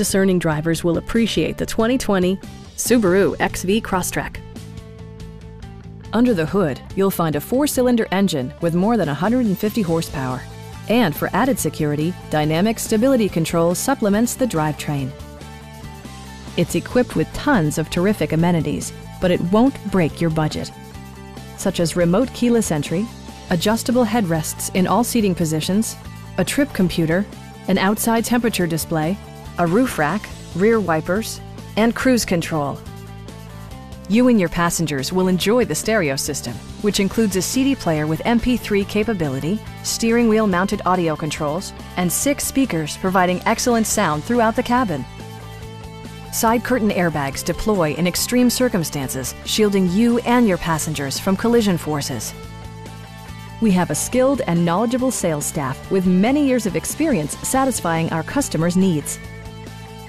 discerning drivers will appreciate the 2020 Subaru XV Crosstrek. Under the hood, you'll find a four-cylinder engine with more than 150 horsepower. And for added security, Dynamic Stability Control supplements the drivetrain. It's equipped with tons of terrific amenities, but it won't break your budget. Such as remote keyless entry, adjustable headrests in all seating positions, a trip computer, an outside temperature display, a roof rack, rear wipers, and cruise control. You and your passengers will enjoy the stereo system, which includes a CD player with MP3 capability, steering wheel mounted audio controls, and six speakers providing excellent sound throughout the cabin. Side curtain airbags deploy in extreme circumstances, shielding you and your passengers from collision forces. We have a skilled and knowledgeable sales staff with many years of experience satisfying our customers' needs.